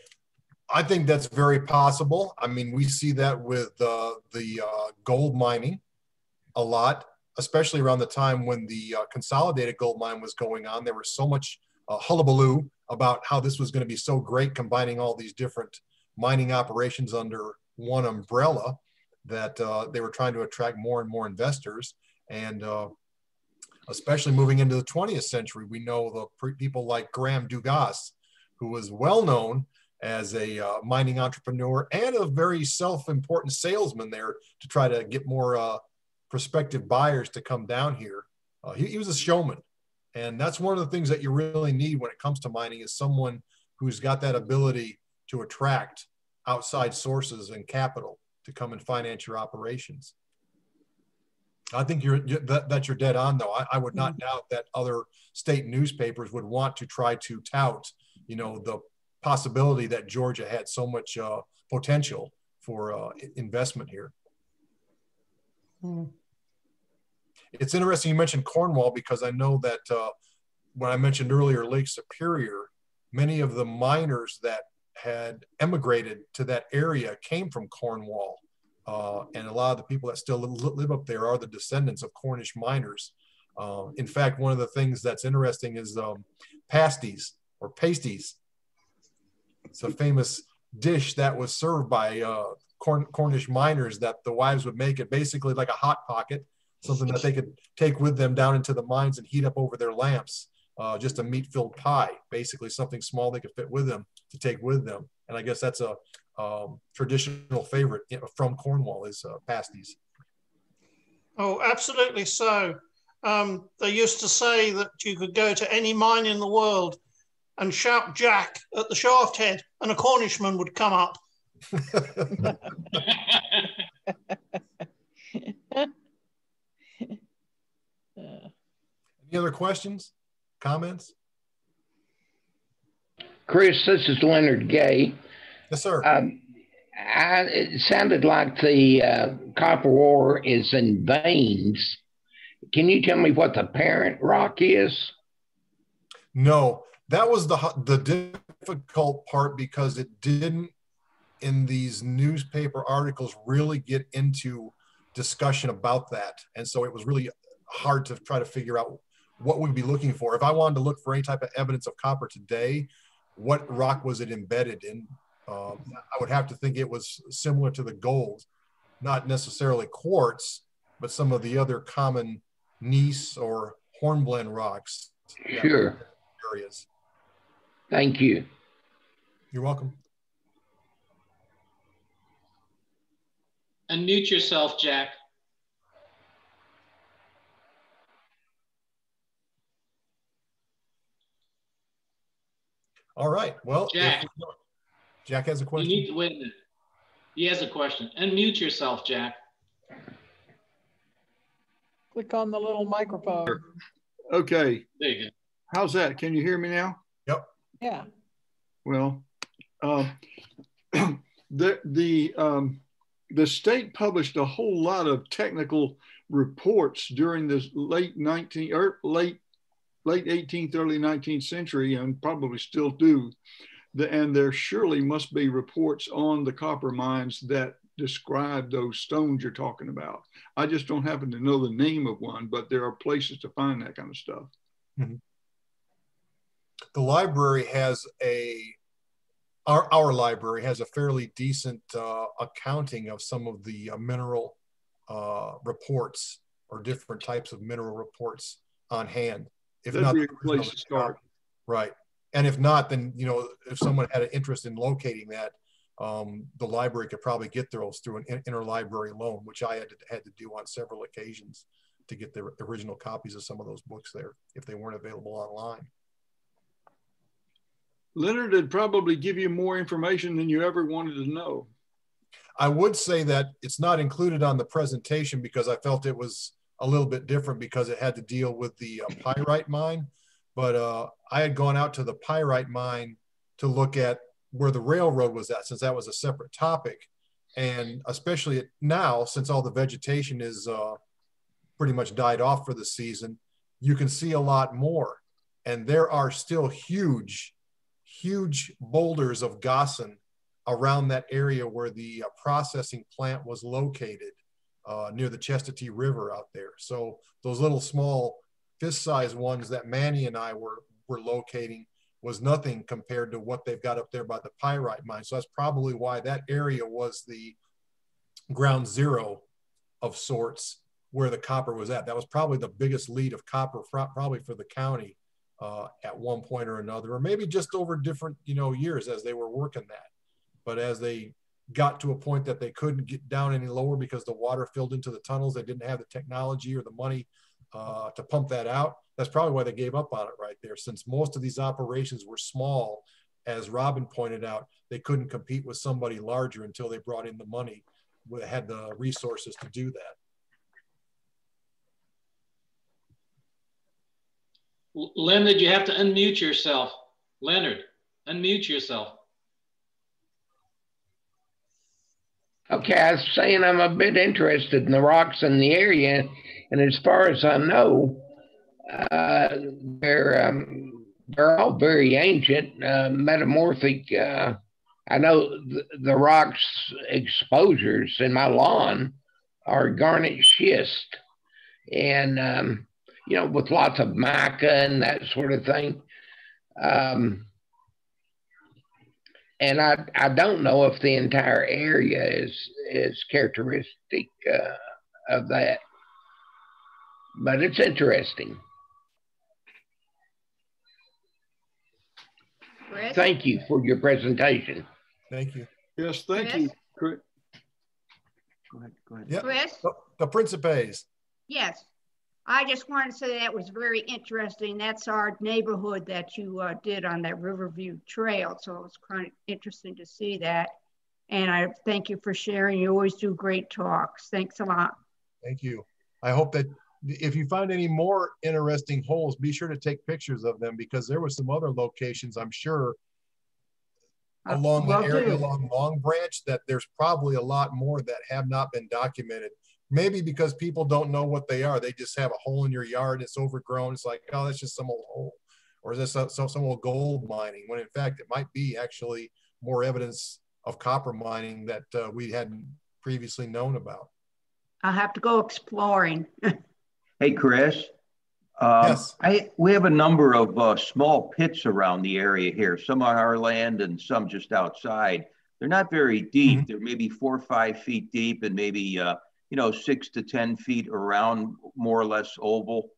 I think that's very possible. I mean, we see that with uh, the uh, gold mining a lot, especially around the time when the uh, consolidated gold mine was going on. There was so much uh, hullabaloo about how this was going to be so great, combining all these different mining operations under one umbrella, that uh, they were trying to attract more and more investors. And uh, especially moving into the 20th century, we know the people like Graham Dugas, who was well known as a uh, mining entrepreneur and a very self-important salesman there to try to get more uh, prospective buyers to come down here. Uh, he, he, was a showman, and that's one of the things that you really need when it comes to mining is someone who's got that ability to attract outside sources and capital to come and finance your operations. I think you're that, that you're dead on though. I, I would not mm-hmm. doubt that other state newspapers would want to try to tout, you know, the possibility that Georgia had so much uh, potential for uh, investment here. Hmm. It's interesting you mentioned Cornwall because I know that uh, when I mentioned earlier Lake Superior, many of the miners that had emigrated to that area came from Cornwall. Uh, and a lot of the people that still live up there are the descendants of Cornish miners. Uh, in fact, one of the things that's interesting is um, pasties or pasties. It's a famous dish that was served by uh, Corn Cornish miners that the wives would make it basically like a hot pocket, something that they could take with them down into the mines and heat up over their lamps. Uh, just a meat-filled pie, basically something small they could fit with them to take with them. And I guess that's a um, traditional favorite from Cornwall is uh, pasties. Oh, absolutely so. Um, they used to say that you could go to any mine in the world and shout Jack at the shaft head, and a Cornishman would come up. <laughs> <laughs> Any other questions, comments? Chris, this is Leonard Gay. Yes, sir. Um, I, it sounded like the uh, copper ore is in veins. Can you tell me what the parent rock is? No, that was the the difficult part because it didn't in these newspaper articles really get into discussion about that, and so it was really hard to try to figure out what we'd be looking for. If I wanted to look for any type of evidence of copper today, what rock was it embedded in? Um, I would have to think it was similar to the gold, not necessarily quartz, but some of the other common gneiss or hornblende rocks. Sure. Areas. Thank you. You're welcome. Unmute yourself, Jack. All right. Well, Jack. Jack has a question. You need to wait a. He has a question. Unmute yourself, Jack. Click on the little microphone. Okay. There you go. How's that? Can you hear me now? Yep. Yeah. Well, uh, <clears throat> the the um, the state published a whole lot of technical reports during this late 19 or er, late late 18th, early 19th century, and probably still do. The, and there surely must be reports on the copper mines that describe those stones you're talking about. I just don't happen to know the name of one, but there are places to find that kind of stuff. Mm-hmm. The library has a our, our library has a fairly decent uh, accounting of some of the uh, mineral uh, reports or different types of mineral reports on hand. If That'd not, be a place to start. Right. And if not, then, you know, if someone had an interest in locating that, um, the library could probably get those through an interlibrary loan, which I had to, had to do on several occasions to get the original copies of some of those books there if they weren't available online. Leonard would probably give you more information than you ever wanted to know. I would say that it's not included on the presentation because I felt it was a little bit different because it had to deal with the uh, pyrite mine. But uh, I had gone out to the pyrite mine to look at where the railroad was at, since that was a separate topic. And especially now, since all the vegetation is uh, pretty much died off for the season, you can see a lot more. And there are still huge, huge boulders of gossan around that area where the uh, processing plant was located uh, near the Chestatee River out there. So those little small fist-sized ones that Manny and I were were locating was nothing compared to what they've got up there by the pyrite mine. So that's probably why that area was the ground zero of sorts where the copper was at. That was probably the biggest lead of copper probably for the county uh, at one point or another, or maybe just over different you know years as they were working that. But as they got to a point that they couldn't get down any lower because the water filled into the tunnels. They didn't have the technology or the money uh, to pump that out. That's probably why they gave up on it right there. Since most of these operations were small, as Robin pointed out, they couldn't compete with somebody larger until they brought in the money, had the resources to do that. Leonard, you have to unmute yourself. Leonard, unmute yourself. Okay, I was saying I'm a bit interested in the rocks in the area, and as far as I know, uh, they're um, they're all very ancient, uh, metamorphic. Uh, I know the, the rocks exposures in my lawn are garnet schist, and um, you know, with lots of mica and that sort of thing. Um, and I, I don't know if the entire area is is characteristic uh, of that, but it's interesting. Chris? Thank you for your presentation. Thank you. Yes, thank Chris? you. Chris. Go ahead, go ahead. Yep. Chris? The- The Principes. Yes. I just wanted to say that was very interesting. That's our neighborhood that you uh, did on that Riverview Trail. So it was kind of interesting to see that. And I thank you for sharing. You always do great talks. Thanks a lot. Thank you. I hope that if you find any more interesting holes, be sure to take pictures of them because there were some other locations, I'm sure, Uh, along the area do. along Long Branch that there's probably a lot more that have not been documented. Maybe because people don't know what they are. They just have a hole in your yard. It's overgrown. It's like, oh, that's just some old hole. Or is this some, some some old gold mining? When in fact, it might be actually more evidence of copper mining that uh, we hadn't previously known about. I'll have to go exploring. <laughs> Hey, Chris. Um, Yes. I, we have a number of uh, small pits around the area here, some on our land and some just outside. They're not very deep. They're maybe four or five feet deep and maybe, uh, you know, six to 10 feet around, more or less oval.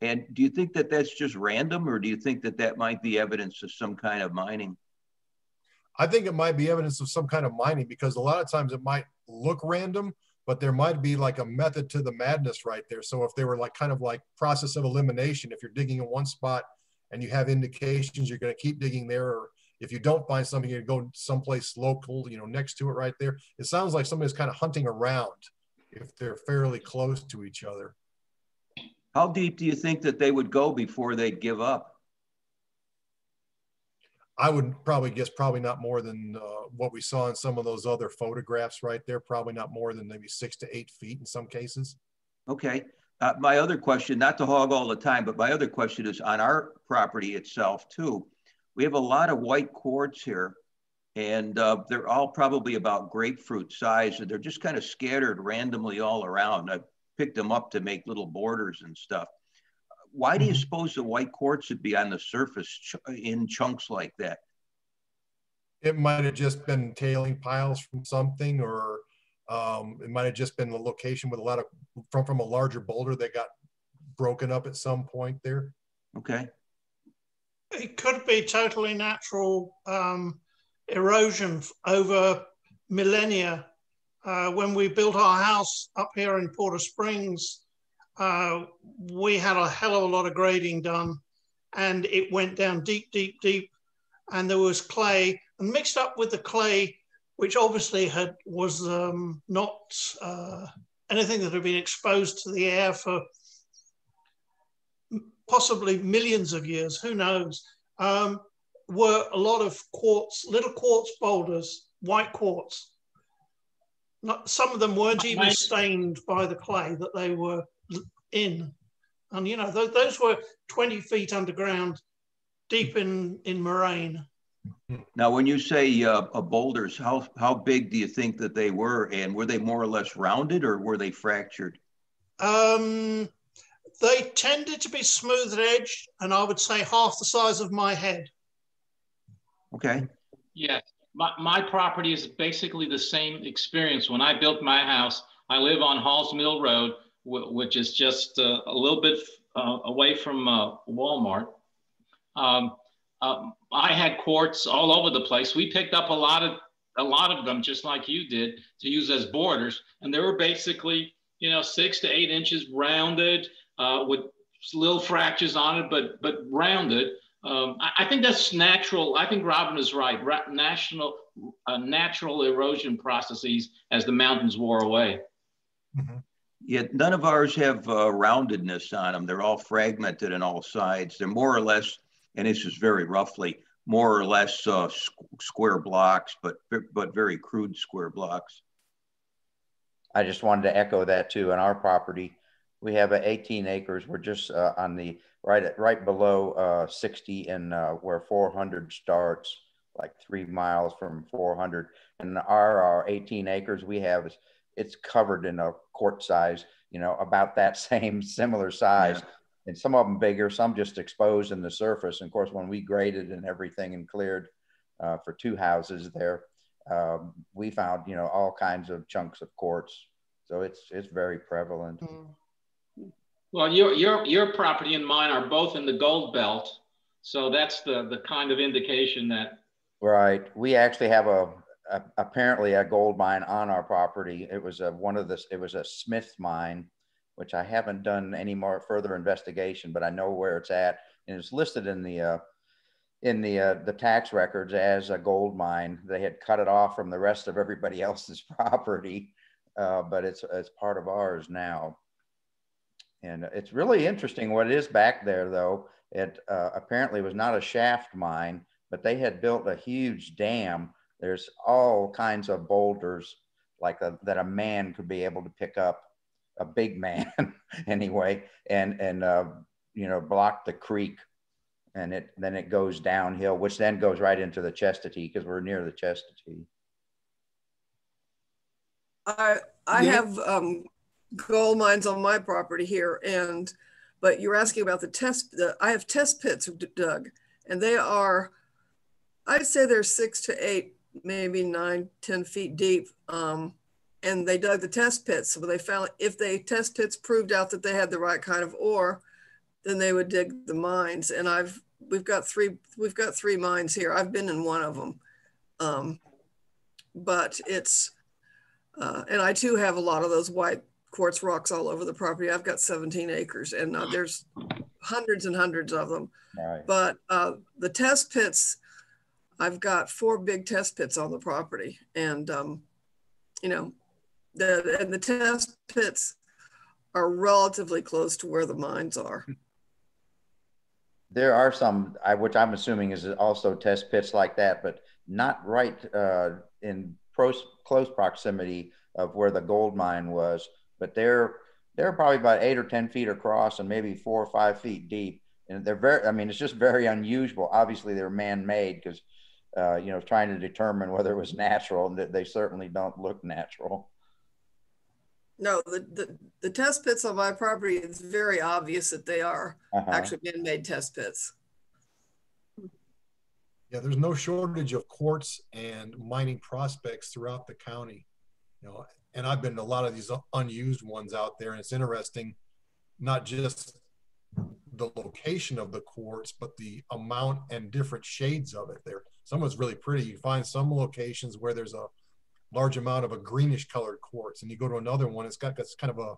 And do you think that that's just random or do you think that that might be evidence of some kind of mining? I think it might be evidence of some kind of mining because a lot of times it might look random, but there might be like a method to the madness right there. So if they were like kind of like process of elimination, if you're digging in one spot and you have indications you're going to keep digging there, or if you don't find something, you go someplace local, you know, next to it right there. It sounds like somebody's kind of hunting around if they're fairly close to each other. How deep do you think that they would go before they'd give up? I would probably guess probably not more than uh, what we saw in some of those other photographs right there. Probably not more than maybe six to eight feet in some cases. Okay. Uh, my other question, not to hog all the time, but my other question is on our property itself too. We have a lot of white quartz here and uh, they're all probably about grapefruit size and they're just kind of scattered randomly all around. I picked them up to make little borders and stuff. Why do you Mhm. suppose the white quartz would be on the surface ch in chunks like that? It might have just been tailing piles from something, or um, it might have just been the location with a lot of from from a larger boulder that got broken up at some point there. Okay. It could be totally natural um, erosion over millennia. Uh, when we built our house up here in Porter Springs, uh, we had a hell of a lot of grading done and it went down deep, deep, deep. And there was clay and mixed up with the clay, which obviously had was um, not uh, anything that had been exposed to the air for possibly millions of years, who knows, um, were a lot of quartz, little quartz boulders, white quartz. Not, some of them weren't even Right. stained by the clay that they were in. And, you know, th- those were 20 feet underground, deep in, in moraine. Now, when you say uh, uh, boulders, how, how big do you think that they were? And were they more or less rounded or were they fractured? Um, they tended to be smooth edged, and I would say half the size of my head. Okay. Yes, my, my property is basically the same experience. When I built my house, I live on Halls Mill Road, wh- which is just uh, a little bit uh, away from uh, Walmart. Um, um, I had quartz all over the place. We picked up a lot of a lot of them, just like you did, to use as borders, and they were basically, you know, six to eight inches rounded uh, with little fractures on it, but but rounded. Um, I, I think that's natural. I think Robin is right. Ra- national, uh, natural erosion processes as the mountains wore away. Yet none of ours have uh, roundedness on them. They're all fragmented on all sides. They're more or less, and this is very roughly, more or less uh, squ- square blocks, but but very crude square blocks. I just wanted to echo that too. On our property, we have uh, 18 acres. We're just uh, on the right at, right below uh, 60 and uh, where 400 starts, like three miles from 400. And our, our 18 acres we have is it's covered in a quart size, you know, about that <laughs> same similar size. and some of them bigger, some just exposed in the surface. And of course, when we graded and everything and cleared uh, for two houses there, um, we found you know all kinds of chunks of quartz. So it's it's very prevalent. Mm. Well, your your your property and mine are both in the gold belt, so that's the the kind of indication that. Right. We actually have a, a apparently a gold mine on our property. It was a one of the it was a Smith mine which I haven't done any more further investigation, but I know where it's at, and it's listed in the uh, in the uh, the tax records as a gold mine. They had cut it off from the rest of everybody <laughs> else's property, uh, but it's it's part of ours now. And it's really interesting what it is back there, though. It uh, apparently was not a shaft mine, but they had built a huge dam. There's all kinds of boulders like a, that a man could be able to pick up a big man <laughs> anyway, and and uh, you know block the creek, and it then it goes downhill, which then goes right into the Chestatee because we're near the Chestatee. I I yeah. have um, gold mines on my property here, and but you're asking about the test. The, I have test pits dug, and they are, I'd say they're six to eight, maybe nine, ten feet deep. Um, and they dug the test pits. So they found if the test pits proved out that they had the right kind of ore, then they would dig the mines. And I've we've got three we've got three mines here. I've been in one of them, um, but it's uh, and I too have a lot of those white quartz rocks all over the property. I've got 17 acres, and uh, there's hundreds and hundreds of them. Right. But uh, the test pits, I've got four big test pits on the property, and um, you know the, and the test pits are relatively close to where the mines are. There are some, I, which I'm assuming is also test pits like that, but not right uh, in pros, close proximity of where the gold mine was. But they're they're probably about eight or ten feet across and maybe four or five feet deep. And they're very, I mean, it's just very unusual. Obviously, they're man-made because, uh, you know, trying to determine whether it was natural, and they certainly don't look natural. No, the, the, the test pits on my property, it's very obvious that they are uh-huh. actually man-made test pits. Yeah, there's no shortage of quartz and mining prospects throughout the county. You know, and I've been to a lot of these unused ones out there, and it's interesting, not just the location of the quartz, but the amount and different shades of it. There, some is really pretty. You find some locations where there's a large amount of a greenish colored quartz. And you go to another one, it's got kind of a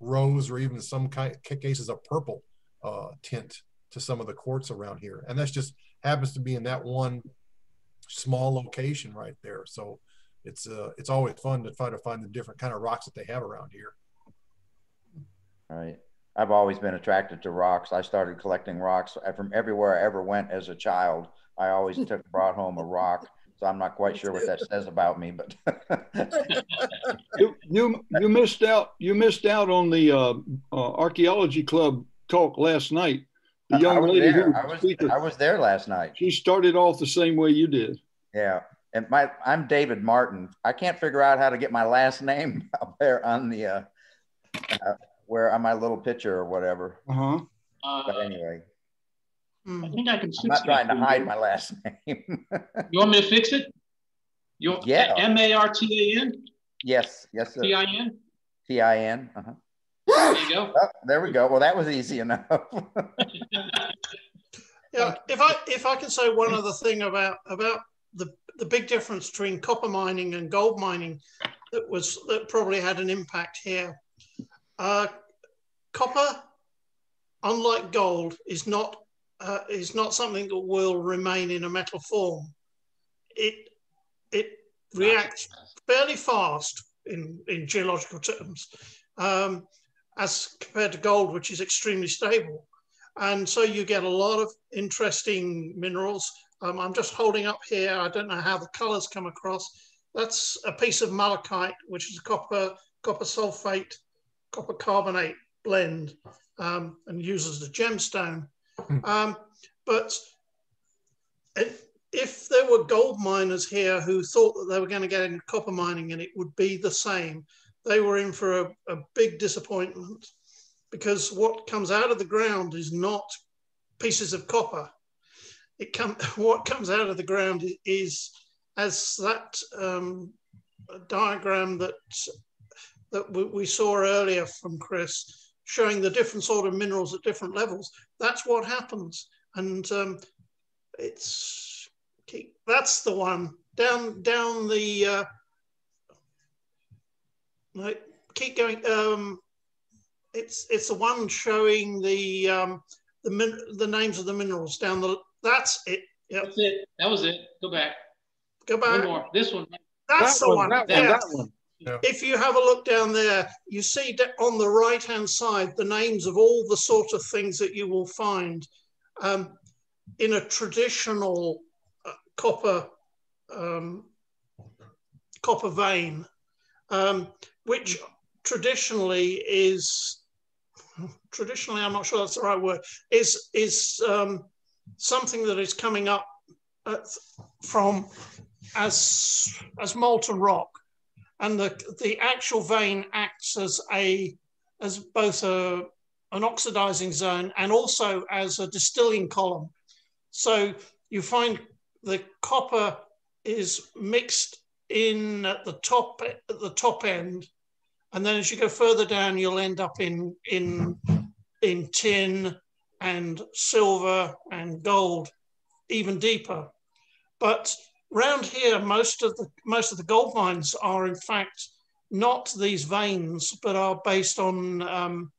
rose or even some kind cases of purple uh, tint to some of the quartz around here. And that's just happens to be in that one small location right there. So it's uh, it's always fun to try to find the different kind of rocks that they have around here. Right. I've always been attracted to rocks. I started collecting rocks from everywhere I ever went as a child. I always took <laughs> brought home a rock so I'm not quite sure what that says about me, but <laughs> you, you, you missed out. You missed out on the uh, uh, archaeology club talk last night. The young lady there. who I was, speaker, I was there last night. She started off the same way you did. Yeah, and my I'm David Martin. I can't figure out how to get my last <laughs> name up there on the uh, uh where on my little picture or whatever. Uh-huh. Uh, but anyway. I think I can. I'm not trying to hide my last <laughs> name. you want me to fix it? You yeah. M A R T A N. Yes. Yes. Sir. T I N. T I N. Uh huh. There you go. Oh, there we go. Well, that was easy enough. <laughs> yeah. If I if I can say one other thing about about the the big difference between copper mining and gold mining that was that probably had an impact here. Uh, copper, unlike gold, is not uh, is not something that will remain in a metal form. It it reacts fairly fast in, in geological terms um, as compared to gold, which is extremely stable. And so you get a lot of interesting minerals. Um, I'm just holding up here. I don't know how the colors come across. That's a piece of malachite, which is a copper, copper sulfate, copper carbonate blend um, and uses the gemstone. Hmm. Um, but if there were gold miners here who thought that they were going to get into copper mining and it would be the same, they were in for a, a big disappointment. because what comes out of the ground is not pieces of copper. It come, <laughs> what comes out of the ground is, as that um, diagram that that we saw earlier from Chris, showing the different sort of minerals at different levels. That's what happens, and um, it's that's the one down down the. Uh, keep going. Um, it's it's the one showing the um, the the names of the minerals down the. That's it. Yep. That's it. That was it. Go back. Go back. One more. This one. That's that the one. one. That one. That one. Yeah. If you have a look down there, you see on the right hand side the names of all the sort of things that you will find um, in a traditional uh, copper um, copper vein, um, which traditionally is traditionally I'm not sure that's the right word is is um, something that is coming up from as as molten rock and the the actual vein acts as a as both a an oxidizing zone and also as a distilling column. So you find the copper is mixed in at the top at the top end, and then as you go further down, you'll end up in in in tin and silver and gold, even deeper. But round here, most of the most of the gold mines are in fact not these veins, but are based on um,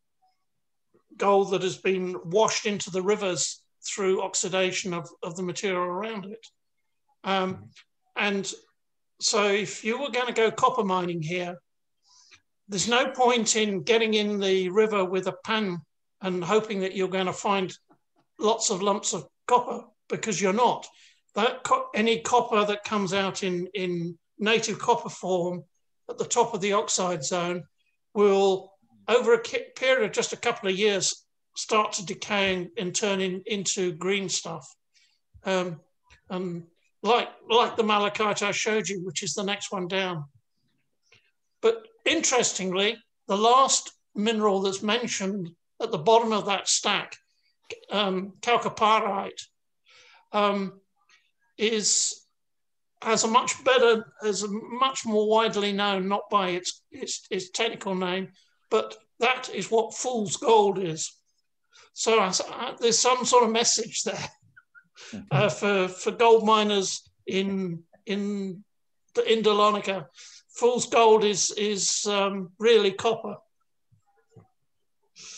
gold that has been washed into the rivers through oxidation of, of the material around it. Um, and so if you were going to go copper mining here, there's no point in getting in the river with a pan and hoping that you're going to find lots of lumps of copper because you're not that co any copper that comes out in, in native copper form at the top of the oxide zone will, over a period of just a couple of years, start to decay and, turn in, into green stuff. Um, um, like, like the malachite I showed you, which is the next one down. But interestingly, the last mineral that's mentioned at the bottom of that stack, um, chalcopyrite, um, is has a much better, is a much more widely known, not by its, its, its technical name, but that is what fool's gold is. So uh, there's some sort of message there uh, for, for gold miners in in in Dahlonega. Fool's gold is is um, really copper.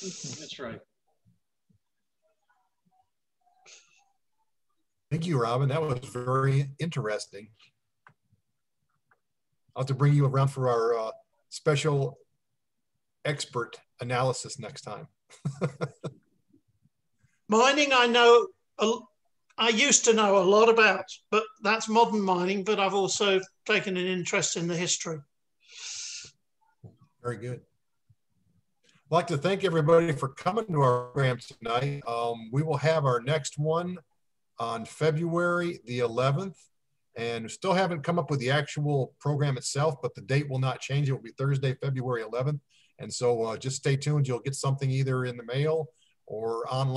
That's right. Thank you, Robin. That was very interesting. I'll have to bring you around for our uh, special expert analysis next time. <laughs> mining, I know, I used to know a lot about, but that's modern mining, but I've also taken an interest in the history. Very good. I'd like to thank everybody for coming to our program tonight. Um, we will have our next one on February the 11th. And still haven't come up with the actual program itself, but the date will not change. It will be Thursday, February 11th. And so uh, just stay tuned. You'll get something either in the mail or online.